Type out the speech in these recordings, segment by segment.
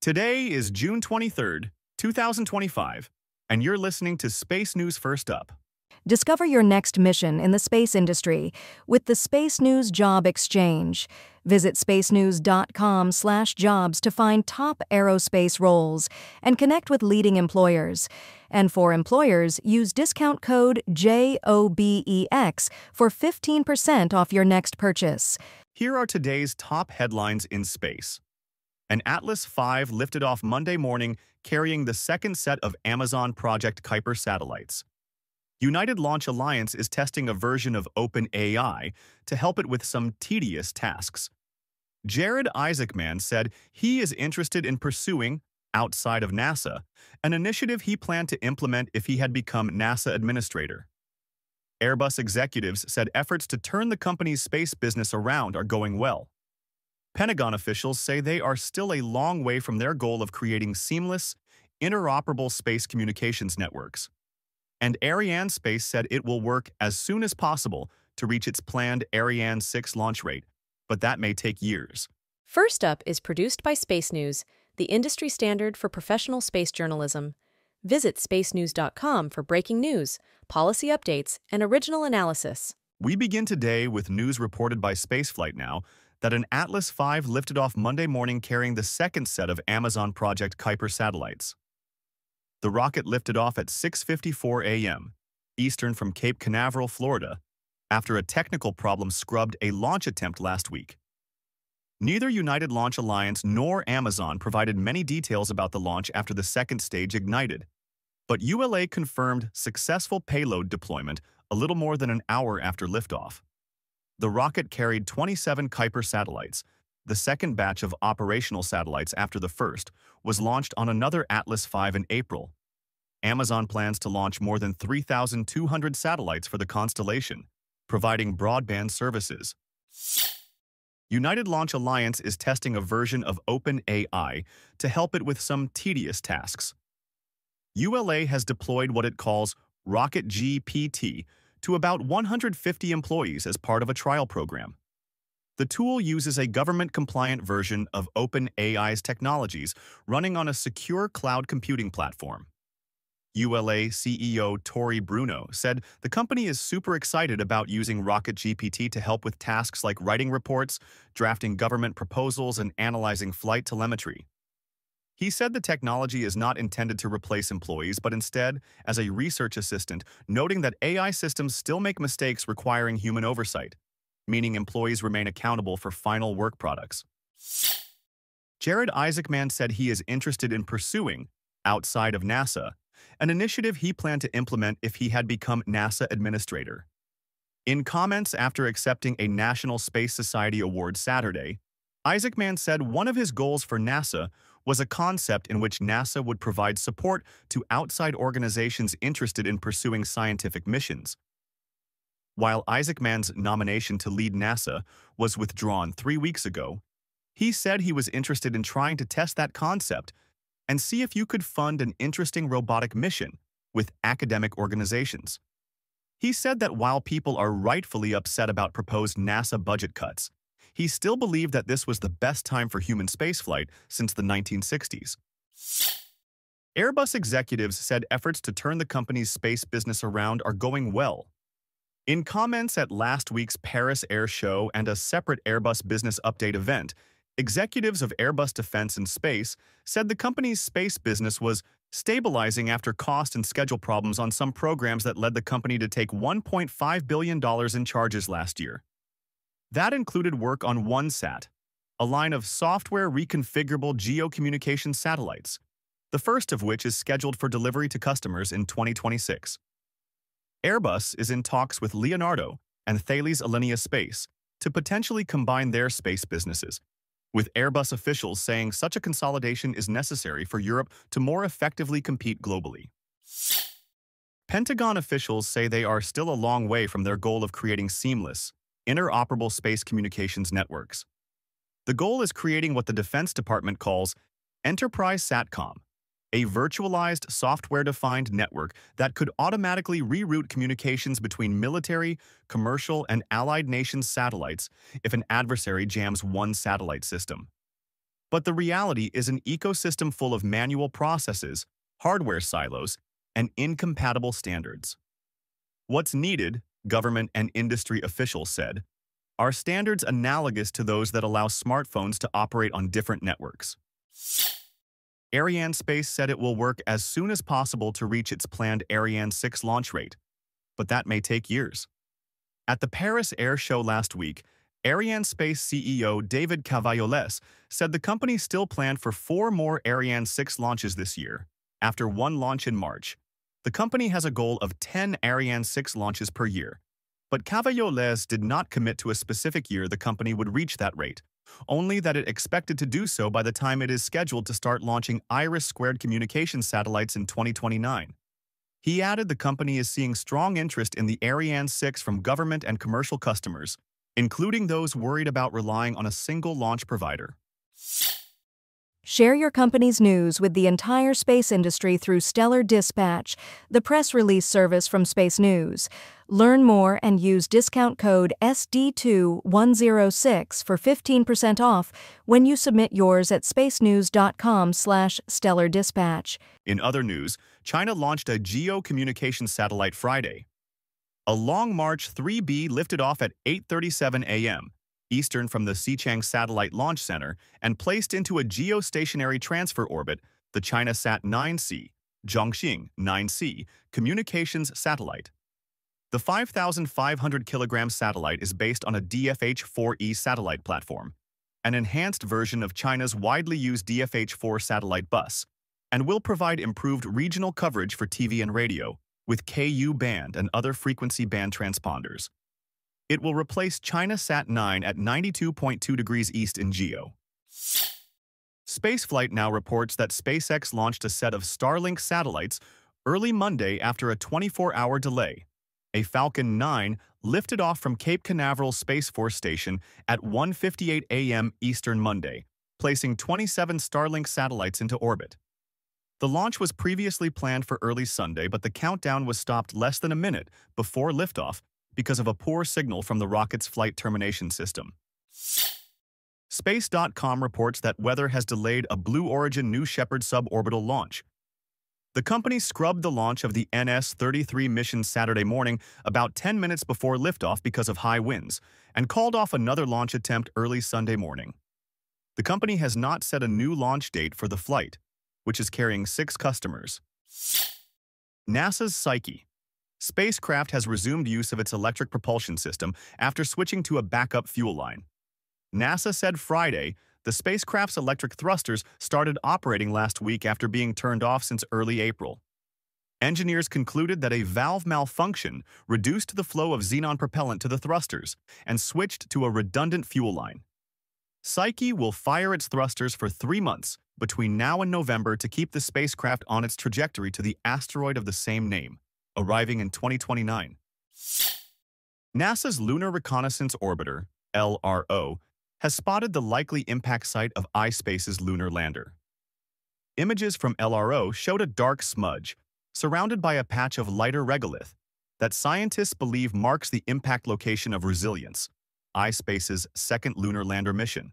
Today is June 23rd, 2025, and you're listening to SpaceNews First Up. Discover your next mission in the space industry with the SpaceNews Job Exchange. Visit spacenews.com/jobs to find top aerospace roles and connect with leading employers. And for employers, use discount code JOBEX for 15% off your next purchase. Here are today's top headlines in space. An Atlas V lifted off Monday morning carrying the second set of Amazon Project Kuiper satellites. United Launch Alliance is testing a version of OpenAI to help it with some tedious tasks. Jared Isaacman said he is interested in pursuing, outside of NASA, an initiative he planned to implement if he had become NASA administrator. Airbus executives said efforts to turn the company's space business around are going well. Pentagon officials say they are still a long way from their goal of creating seamless, interoperable space communications networks. And Arianespace said it will work as soon as possible to reach its planned Ariane 6 launch rate, but that may take years. First Up is produced by SpaceNews, the industry standard for professional space journalism. Visit spacenews.com for breaking news, policy updates, and original analysis. We begin today with news reported by Spaceflight Now that an Atlas V lifted off Monday morning carrying the second set of Amazon Project Kuiper satellites. The rocket lifted off at 6.54 a.m. Eastern from Cape Canaveral, Florida, after a technical problem scrubbed a launch attempt last week. Neither United Launch Alliance nor Amazon provided many details about the launch after the second stage ignited, but ULA confirmed successful payload deployment a little more than an hour after liftoff. The rocket carried 27 Kuiper satellites. The second batch of operational satellites after the first was launched on another Atlas V in April. Amazon plans to launch more than 3,200 satellites for the constellation, providing broadband services. United Launch Alliance is testing a version of OpenAI to help it with some tedious tasks. ULA has deployed what it calls Rocket GPT to about 150 employees as part of a trial program. The tool uses a government-compliant version of OpenAI's technologies running on a secure cloud computing platform. ULA CEO Tory Bruno said the company is super excited about using Rocket GPT to help with tasks like writing reports, drafting government proposals, and analyzing flight telemetry. He said the technology is not intended to replace employees, but instead as a research assistant, noting that AI systems still make mistakes requiring human oversight, meaning employees remain accountable for final work products. Jared Isaacman said he is interested in pursuing, outside of NASA, an initiative he planned to implement if he had become NASA administrator. In comments after accepting a National Space Society Award Saturday, Isaacman said one of his goals for NASA was a concept in which NASA would provide support to outside organizations interested in pursuing scientific missions. While Isaacman's nomination to lead NASA was withdrawn three weeks ago, he said he was interested in trying to test that concept and see if you could fund an interesting robotic mission with academic organizations. He said that while people are rightfully upset about proposed NASA budget cuts, he still believed that this was the best time for human spaceflight since the 1960s. Airbus executives said efforts to turn the company's space business around are going well. In comments at last week's Paris Air Show and a separate Airbus Business Update event, executives of Airbus Defence and Space said the company's space business was stabilizing after cost and schedule problems on some programs that led the company to take $1.5 billion in charges last year. That included work on OneSat, a line of software reconfigurable geocommunication satellites, the first of which is scheduled for delivery to customers in 2026. Airbus is in talks with Leonardo and Thales Alenia Space to potentially combine their space businesses, with Airbus officials saying such a consolidation is necessary for Europe to more effectively compete globally. Pentagon officials say they are still a long way from their goal of creating seamless, interoperable space communications networks. The goal is creating what the Defense Department calls Enterprise SATCOM, a virtualized software-defined network that could automatically reroute communications between military, commercial, and allied nations' satellites if an adversary jams one satellite system. But the reality is an ecosystem full of manual processes, hardware silos, and incompatible standards. What's needed, government and industry officials said, are standards analogous to those that allow smartphones to operate on different networks. Arianespace said it will work as soon as possible to reach its planned Ariane 6 launch rate, but that may take years. At the Paris Air Show last week, Arianespace CEO David Cavaillolès said the company still planned for four more Ariane 6 launches this year, after one launch in March. The company has a goal of 10 Ariane 6 launches per year, but Cavaillolès did not commit to a specific year the company would reach that rate, only that it expected to do so by the time it is scheduled to start launching IRIS-squared communication satellites in 2029. He added the company is seeing strong interest in the Ariane 6 from government and commercial customers, including those worried about relying on a single launch provider. Share your company's news with the entire space industry through Stellar Dispatch, the press release service from SpaceNews. Learn more and use discount code SD2106 for 15% off when you submit yours at spacenews.com/stellar dispatch. In other news, China launched a geo communication satellite Friday. A Long March 3B lifted off at 8:37 a.m eastern from the Xichang Satellite Launch Center, and placed into a geostationary transfer orbit, the ChinaSat 9C, Zhongxing 9C, communications satellite. The 5,500 kilogram satellite is based on a DFH-4E satellite platform, an enhanced version of China's widely used DFH-4 satellite bus, and will provide improved regional coverage for TV and radio, with Ku band and other frequency band transponders. It will replace ChinaSat 9 at 92.2 degrees east in GEO. Spaceflight now reports that SpaceX launched a set of Starlink satellites early Monday after a 24-hour delay. A Falcon 9 lifted off from Cape Canaveral Space Force Station at 1.58 a.m. Eastern Monday, placing 27 Starlink satellites into orbit. The launch was previously planned for early Sunday, but the countdown was stopped less than a minute before liftoff because of a poor signal from the rocket's flight termination system. Space.com reports that weather has delayed a Blue Origin New Shepard suborbital launch. The company scrubbed the launch of the NS-33 mission Saturday morning about 10 minutes before liftoff because of high winds, and called off another launch attempt early Sunday morning. The company has not set a new launch date for the flight, which is carrying six customers. NASA's Psyche, spacecraft has resumed use of its electric propulsion system after switching to a backup fuel line. NASA said Friday the spacecraft's electric thrusters started operating last week after being turned off since early April. Engineers concluded that a valve malfunction reduced the flow of xenon propellant to the thrusters and switched to a redundant fuel line. Psyche will fire its thrusters for three months between now and November to keep the spacecraft on its trajectory to the asteroid of the same name arriving in 2029. NASA's Lunar Reconnaissance Orbiter, LRO, has spotted the likely impact site of ispace's lunar lander. Images from LRO showed a dark smudge, surrounded by a patch of lighter regolith, that scientists believe marks the impact location of Resilience, ispace's second lunar lander mission.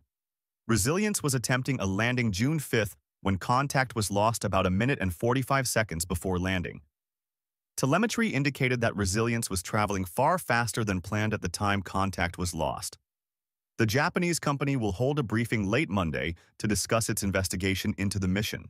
Resilience was attempting a landing June 5th when contact was lost about a minute and 45 seconds before landing. Telemetry indicated that Resilience was traveling far faster than planned at the time contact was lost. The Japanese company will hold a briefing late Monday to discuss its investigation into the mission.